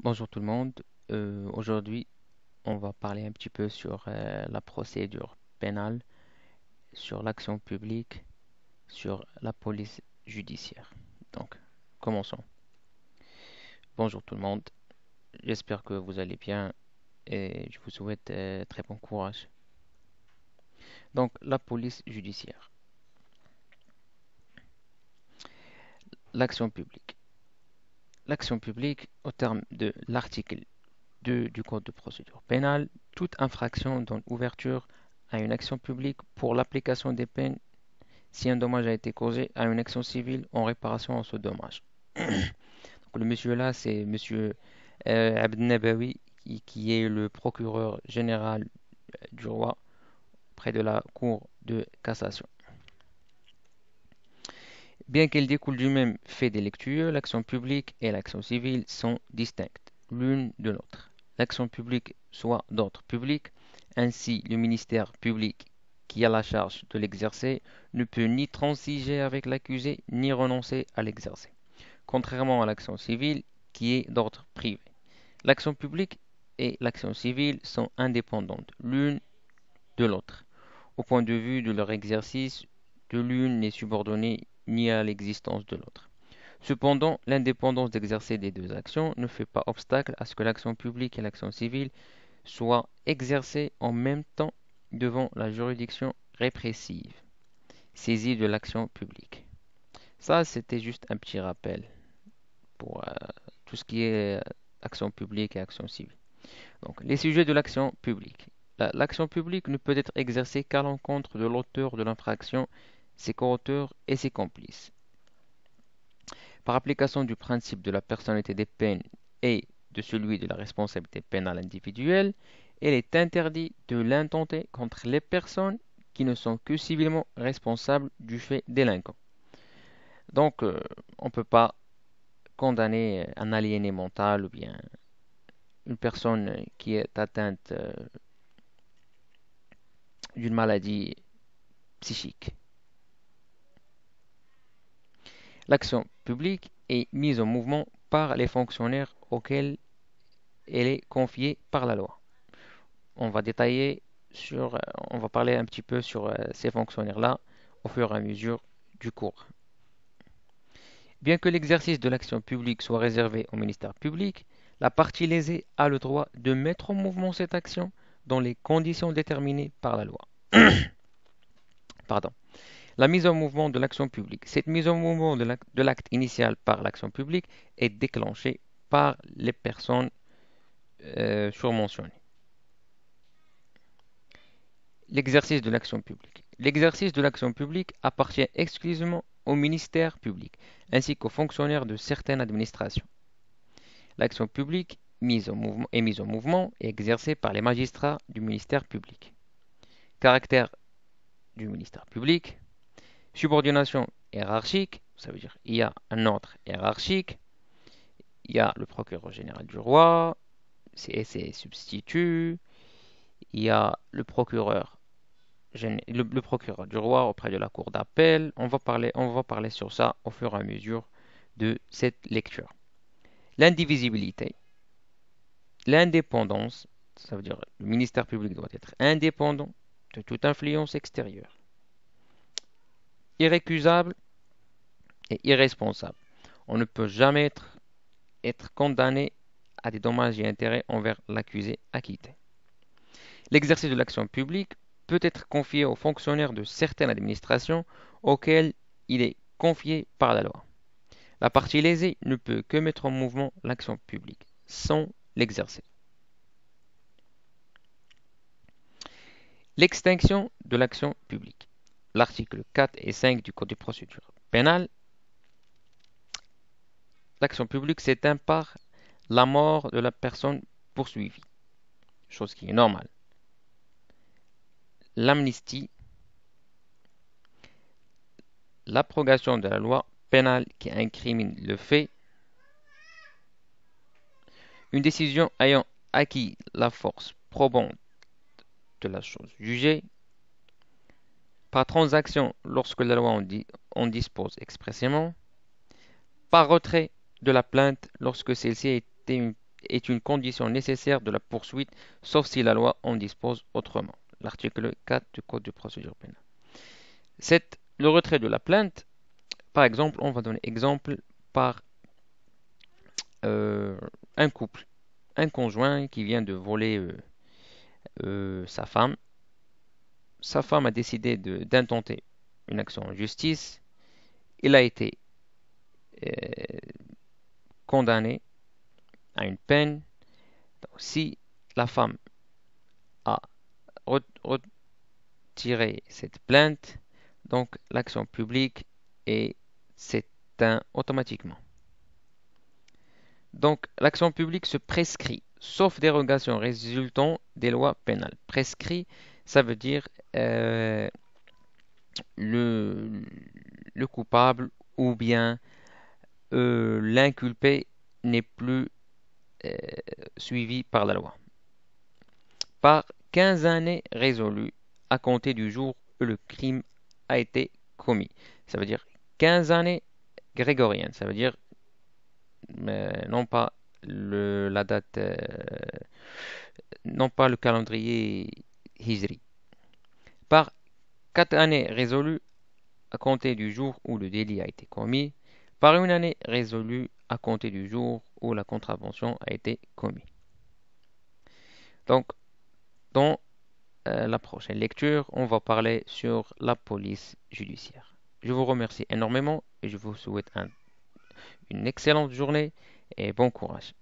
Bonjour tout le monde. Euh, aujourd'hui, on va parler un petit peu sur euh, la procédure pénale, sur l'action publique, sur la police judiciaire. Donc, commençons. Bonjour tout le monde. J'espère que vous allez bien et je vous souhaite euh, très bon courage. Donc, la police judiciaire. L'action publique. L'action publique, au terme de l'article 2 du Code de procédure pénale, toute infraction donne ouverture à une action publique pour l'application des peines si un dommage a été causé à une action civile en réparation à ce dommage. Donc, le monsieur là, c'est monsieur euh, qui, est le procureur général du roi près de la Cour de cassation. Bien qu'elles découlent du même fait des lectures, l'action publique et l'action civile sont distinctes l'une de l'autre. L'action publique soit d'ordre public, ainsi le ministère public qui a la charge de l'exercer ne peut ni transiger avec l'accusé ni renoncer à l'exercer, contrairement à l'action civile qui est d'ordre privé. L'action publique et l'action civile sont indépendantes l'une de l'autre. Au point de vue de leur exercice, de l'une n'est subordonnée ni à l'existence de l'autre. Cependant, l'indépendance d'exercer des deux actions ne fait pas obstacle à ce que l'action publique et l'action civile soient exercées en même temps devant la juridiction répressive, saisie de l'action publique. Ça, c'était juste un petit rappel pour euh, tout ce qui est euh, action publique et action civile. Donc, les sujets de l'action publique. L'action publique ne peut être exercée qu'à l'encontre de l'auteur de l'infraction ses co-auteurs et ses complices. Par application du principe de la personnalité des peines et de celui de la responsabilité pénale individuelle, il est interdit de l'intenter contre les personnes qui ne sont que civilement responsables du fait délinquant. Donc, euh, on ne peut pas condamner un aliéné mental ou bien une personne qui est atteinte euh, d'une maladie psychique. L'action publique est mise en mouvement par les fonctionnaires auxquels elle est confiée par la loi. On va détailler sur, euh, on va parler un petit peu sur euh, ces fonctionnaires-là au fur et à mesure du cours. Bien que l'exercice de l'action publique soit réservé au ministère public, la partie lésée a le droit de mettre en mouvement cette action dans les conditions déterminées par la loi. Pardon. La mise en mouvement de l'action publique. Cette mise en mouvement de l'acte initial par l'action publique est déclenchée par les personnes euh, surmentionnées. L'exercice de l'action publique. L'exercice de l'action publique appartient exclusivement au ministère public ainsi qu'aux fonctionnaires de certaines administrations. L'action publique est mise en mouvement et exercée par les magistrats du ministère public. Caractère du ministère public. Subordination hiérarchique, ça veut dire il y a un ordre hiérarchique, il y a le procureur général du roi, et ses substituts, il y a le procureur, le, procureur du roi auprès de la cour d'appel. On va parler, on va parler sur ça au fur et à mesure de cette lecture. L'indivisibilité, l'indépendance, ça veut dire le ministère public doit être indépendant de toute influence extérieure irrécusable et irresponsable. On ne peut jamais être, condamné à des dommages et intérêts envers l'accusé acquitté. L'exercice de l'action publique peut être confié aux fonctionnaires de certaines administrations auxquelles il est confié par la loi. La partie lésée ne peut que mettre en mouvement l'action publique sans l'exercer. L'extinction de l'action publique l'article 4 et 5 du Code de procédure pénale, l'action publique s'éteint par la mort de la personne poursuivie, chose qui est normale. L'amnistie, l'abrogation de la loi pénale qui incrimine le fait, une décision ayant acquis la force probante de la chose jugée, par transaction lorsque la loi en, dispose expressément, par retrait de la plainte lorsque celle-ci est une condition nécessaire de la poursuite, sauf si la loi en dispose autrement. L'article 4 du Code de procédure pénale. Le retrait de la plainte. Par exemple, on va donner exemple par euh, un couple, un conjoint qui vient de voler euh, euh, sa femme. Sa femme a décidé d'intenter une action en justice. Il a été condamné à une peine. si la femme a retiré cette plainte, donc l'action publique est s'éteint automatiquement. Donc l'action publique se prescrit, sauf dérogation résultant des lois pénales. Prescrit, ça veut dire euh, le, le, coupable ou bien euh, l'inculpé n'est plus euh, suivi par la loi. Par 15 années résolues à compter du jour où le crime a été commis. Ça veut dire 15 années grégoriennes. Ça veut dire non pas la date, non pas le calendrier Hijri. Par 4 années résolues à compter du jour où le délit a été commis. Par une année résolue à compter du jour où la contravention a été commise. Donc, dans euh, la prochaine lecture, on va parler sur la police judiciaire. Je vous remercie énormément et je vous souhaite une excellente journée et bon courage.